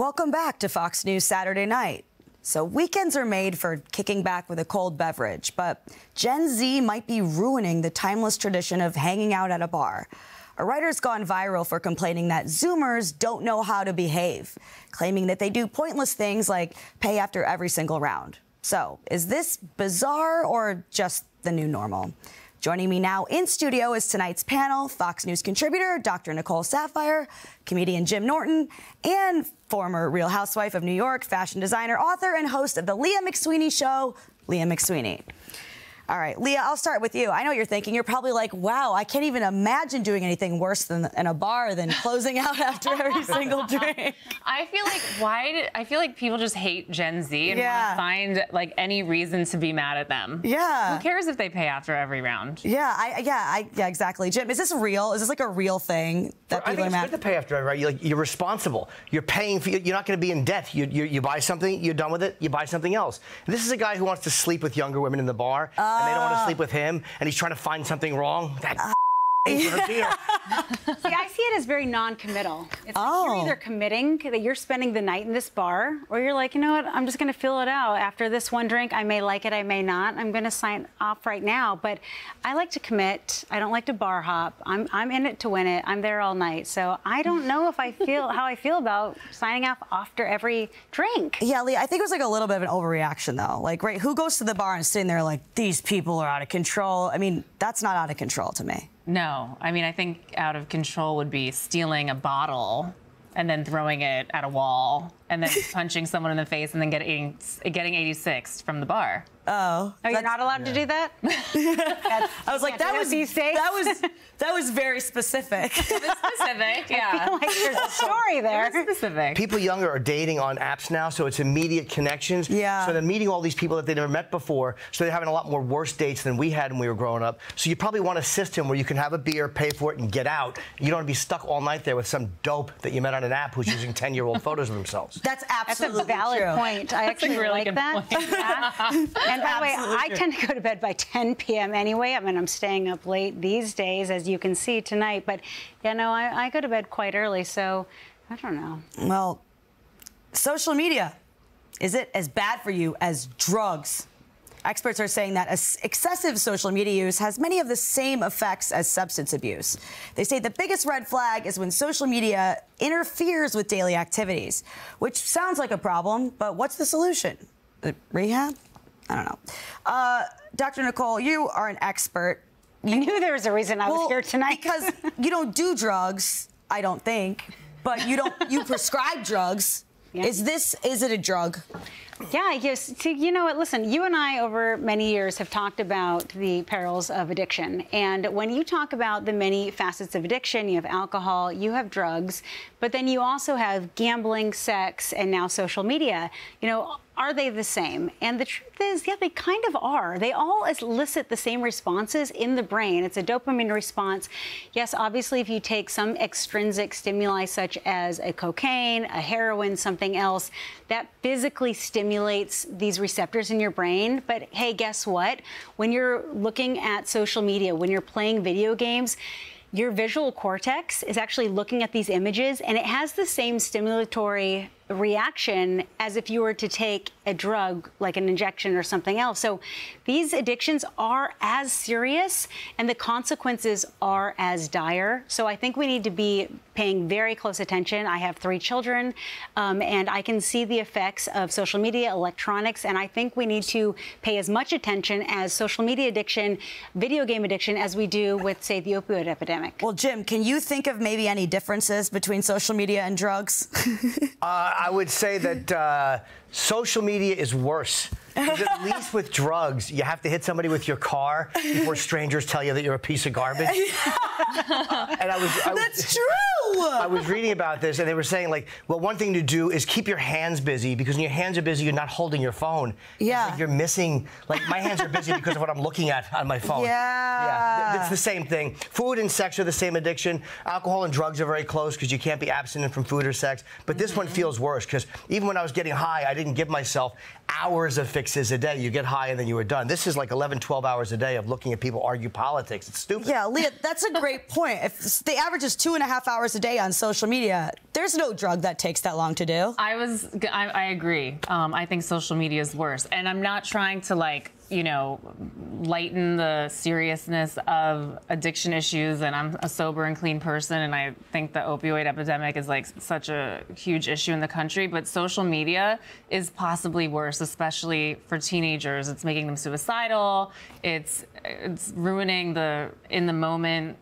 Welcome back to Fox News Saturday Night. So, weekends are made for kicking back with a cold beverage, but Gen Z might be ruining the timeless tradition of hanging out at a bar. A writer's gone viral for complaining that Zoomers don't know how to behave, claiming that they do pointless things like pay after every single round. So, is this bizarre or just the new normal? Joining me now in studio is tonight's panel Fox News contributor Dr. Nicole Saphier, comedian Jim Norton, and former Real Housewife of New York, fashion designer, author, and host of The Leah McSweeney Show, Leah McSweeney. All right, Leah, I'll start with you. I know what you're thinking, you're probably like, wow, I can't even imagine doing anything worse than in a bar than closing out after every single drink. I feel like why did I feel like people just hate Gen Z and Yeah. want to find like any reason to be mad at them. Yeah. Who cares if they pay after every round? Yeah, I, yeah, I, yeah, exactly. Jim, is this real? Is this like a real thing that I people think are it's good to pay after, right? You're, like, you're responsible. You're paying for. You're not going to be in debt. You, you, you buy something, you're done with it. You buy something else. And this is a guy who wants to sleep with younger women in the bar, oh, and they don't want to ah. sleep with him, and he's trying to find something wrong. That ah. Ain't for a beer. See, I see it as very non-committal. It's Oh. like you're oh. either committing that you're spending the night in this bar, or you're like, you know what, I'm just going to fill it out. After this one drink, I may like it, I may not. I'm going to sign off right now. But I like to commit. I don't like to bar hop. I'm, I'm in it to win it. I'm there all night. So I don't know if I feel how I feel about signing off after every drink. Yeah, Leah, I think it was like a little bit of an overreaction, though. Like, right, who goes to the bar and sitting there like, these people are out of control? I mean, that's not out of control to me. No. I mean, I think out of control would be stealing a bottle and then throwing it at a wall and then punching someone in the face and then getting getting 86 from the bar. Oh, Oh, you're not allowed to do that? I was like, can't do that was these days. that was that was very specific. Specific, yeah. like there's a story there. Specific. People younger are dating on apps now, so it's immediate connections. Yeah. So they're meeting all these people that they never met before. So they're having a lot more worse dates than we had when we were growing up. So you probably want a system where you can have a beer, pay for it, and get out. You don't want to be stuck all night there with some dope that you met on an app who's using 10-year-old photos of themselves. That's That's a absolutely valid true. point. I actually really like good that. And by the way, I tend to go to bed by 10 p.m. anyway. I mean, I'm staying up late these days, as you can see tonight. But you know, I, I go to bed quite early, so I don't know. Well, social media is it as bad for you as drugs? Experts are saying that excessive social media use has many of the same effects as substance abuse. They say the biggest red flag is when social media interferes with daily activities, which sounds like a problem, but what's the solution? Rehab? I don't know. Uh, Dr. Nicole, you are an expert. I knew there was a reason I was here tonight. because you don't do drugs, I don't think, but you don't you prescribe drugs. Yeah. Is this is it a drug? Yeah, yes. See, you know what? Listen, you and I over many years have talked about the perils of addiction. And when you talk about the many facets of addiction, you have alcohol, you have drugs, but then you also have gambling, sex, and now social media. You know, are they the same? And the truth is, yeah, they kind of are. They all elicit the same responses in the brain. It's a dopamine response. Yes, obviously, if you take some extrinsic stimuli, such as a cocaine, a heroin, something else, that physically stimulates these receptors in your brain. But hey, guess what? When you're looking at social media, when you're playing video games, your visual cortex is actually looking at these images and it has the same stimulatory reaction as if you were to take a drug like an injection or something else. So these addictions are as serious and the consequences are as dire. So I think we need to be paying very close attention. I have three children um, and I can see the effects of social media, electronics, and I think we need to pay as much attention as social media addiction, video game addiction as we do with, say, the opioid epidemic. Well, Jim, can you think of maybe any differences between social media and drugs? Uh, I would say that uh, social media is worse. at least with drugs, you have to hit somebody with your car before strangers tell you that you're a piece of garbage. and I was, I was That's true. I was reading about this, and they were saying like, well, one thing to do is keep your hands busy because when your hands are busy, you're not holding your phone. Yeah. like you're missing. Like my hands are busy because of what I'm looking at on my phone. Yeah. Yeah. It's the same thing. Food and sex are the same addiction. Alcohol and drugs are very close because you can't be abstinent from food or sex. But this one feels worse because even when I was getting high, I didn't give myself hours of fixes a day. You get high and then you were done. This is like 11, 12 hours a day of looking at people argue politics. It's stupid. Yeah, Leah, that's a great point. If the average is two and a half hours a a day on social media. There's no drug that takes that long to do. I was, I, I agree. Um, I think social media is worse, and I'm not trying to like, you know, lighten the seriousness of addiction issues. And I'm a sober and clean person, and I think the opioid epidemic is like such a huge issue in the country. But social media is possibly worse, especially for teenagers. It's making them suicidal. It's it's ruining the in the moment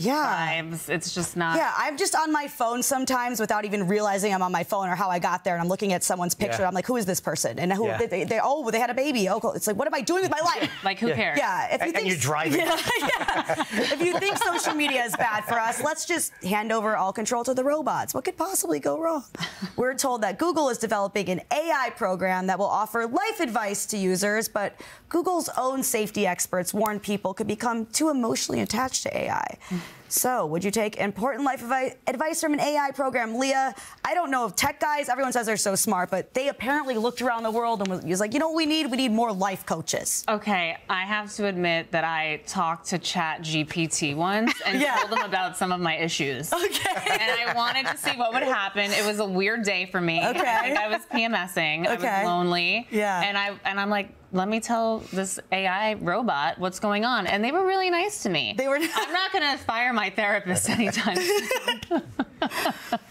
Yeah. vibes. It's just not. Yeah, I'm just on my phone sometimes without even realizing I'm on my phone or how I got there, and I'm looking at someone's picture. Yeah. I'm like, who is this person? And who? Yeah. They, they, they- oh, they had a baby. Oh, cool. it's like, what am I doing with my life? Like who cares? Yeah, if you And- think and you're driving. Yeah, yeah. If you think social media is bad for us, let's just hand over all control to the robots. What could possibly go wrong? We're told that Google is developing an AI program that will offer life advice to users, but Google's own safety experts warn people could become too emotionally attached to AI. Mm-hmm. So, would you take important life advice from an AI program? Leah, I don't know if tech guys, everyone says they're so smart, but they apparently looked around the world and was, was like, you know what we need? We need more life coaches. Okay, I have to admit that I talked to Chat GPT once and Yeah. told them about some of my issues. Okay. And I wanted to see what would happen. It was a weird day for me. Okay. I I was PMSing. Okay. I was lonely. Yeah. And I and I'm like, let me tell this AI robot what's going on. And they were really nice to me. They were- I'm not gonna fire my therapist anytime soon.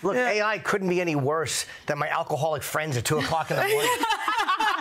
Look, AI couldn't be any worse than my alcoholic friends at two o'clock in the morning.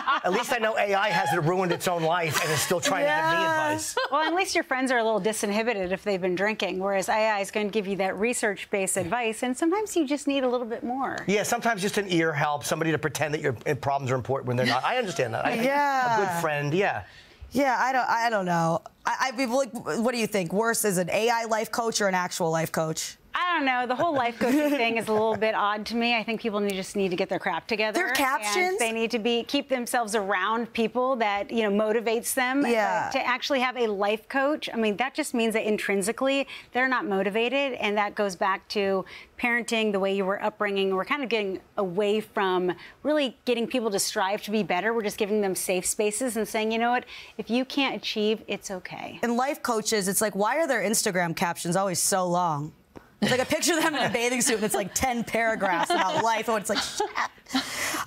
At least I know AI hasn't ruined its own life and is still trying to give me advice. Well, at least your friends are a little disinhibited if they've been drinking, whereas AI is going to give you that research-based advice, and sometimes you just need a little bit more. Yeah, sometimes just an ear helps. Somebody to pretend that your uh, problems are important when they're not. I understand that. I think Yeah. A good friend, yeah. Yeah, I don't. I don't know. I, I mean, like, what do you think? Worse is an AI life coach or an actual life coach? I don't know. The whole life coaching thing is a little bit odd to me. I think people need, just need to get their crap together. Their captions? They need to be keep themselves around people that you know motivates them. Yeah. To actually have a life coach, I mean, that just means that intrinsically they're not motivated, and that goes back to parenting, the way you were upbringing. We're kind of getting away from really getting people to strive to be better. We're just giving them safe spaces and saying, you know what, if you can't achieve, it's okay. And life coaches, it's like, why are their Instagram captions always so long? It's like a picture of them in a bathing suit, and it's like 10 paragraphs about life. Oh, it's like, shit.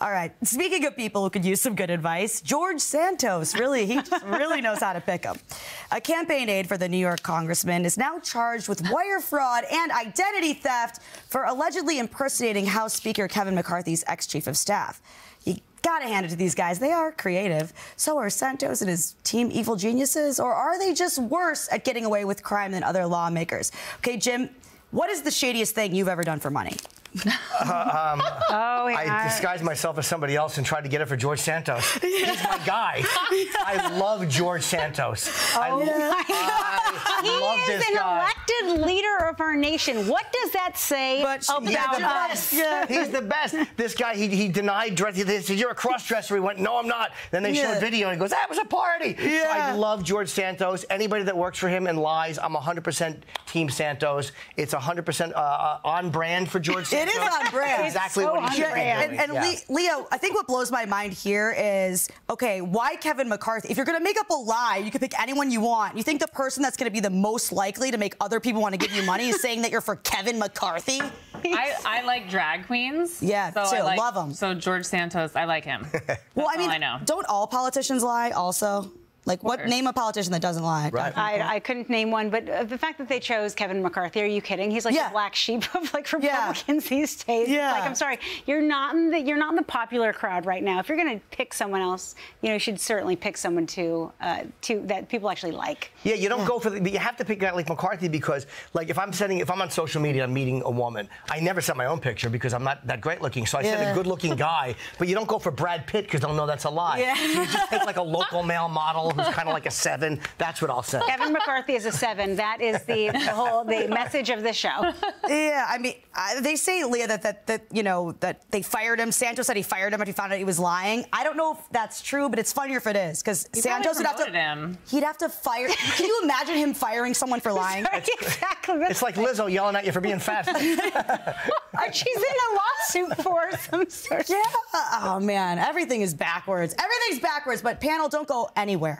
All right. Speaking of people who could use some good advice, George Santos, really, he really knows how to pick them. A campaign aide for the New York congressman is now charged with wire fraud and identity theft for allegedly impersonating House Speaker Kevin McCarthy's ex chief of staff. You gotta hand it to these guys. They are creative. So are Santos and his team evil geniuses, or are they just worse at getting away with crime than other lawmakers? Okay, Jim, what is the shadiest thing you've ever done for money? Oh, I disguised myself as somebody else and tried to get it for George Santos. He's my guy. I love George Santos. I, Oh I He is this an guy. elected leader of our nation. What does that say But about us? best. He's the best. This guy, he, he denied dressing. They said, You're a cross dresser. He went, No, I'm not. Then they Yeah. showed video and he goes, That was a party. So Yeah. I love George Santos. Anybody that works for him and lies, I'm 100% Team Santos. It's 100% uh, uh, on brand for George It Santos. is on brand. Exactly so what he should be doing. And, and Yeah. Le- Leo, I think what blows my mind here is okay, why Kevin McCarthy? If you're going to make up a lie, you can pick anyone you want. You think the person that's going to be the most likely to make other people want to give you money is saying that you're for Kevin McCarthy? I, I like drag queens. Yeah, so too. I like, Love 'em. So George Santos, I like him. well, I mean, I know. don't all politicians lie also? Like, what name a politician that doesn't lie? Right. I, I couldn't name one, but uh, the fact that they chose Kevin McCarthy, are you kidding? He's like Yeah. the black sheep of like Yeah. Republicans these days. Yeah. Like, I'm sorry, you're not in the you're not in the popular crowd right now. If you're going to pick someone else, you know, you should certainly pick someone to uh, to that people actually like. Yeah, you don't go for the. But you have to pick a guy like McCarthy because, like, if I'm sending, if I'm on social media, I'm meeting a woman. I never set my own picture because I'm not that great looking. So I send a good-looking guy. But you don't go for Brad Pitt because they'll know that's a lie. Yeah. You just take like a local male model who's kind of like a seven. That's what I'll say. Kevin McCarthy is a seven. That is the, the whole the message of the show. Yeah, I mean, I, they say Leah that, that that you know that they fired him. Santos said he fired him after he found out he was lying. I don't know if that's true, but it's funnier if it is because Santos would have to. promoted him. He'd have to fire. Can you imagine him firing someone for lying? exactly. That's It's like Lizzo yelling at you for being fat. She's in a lawsuit for some sort. Yeah. Oh man, everything is backwards. Everything's backwards. But panel, don't go anywhere.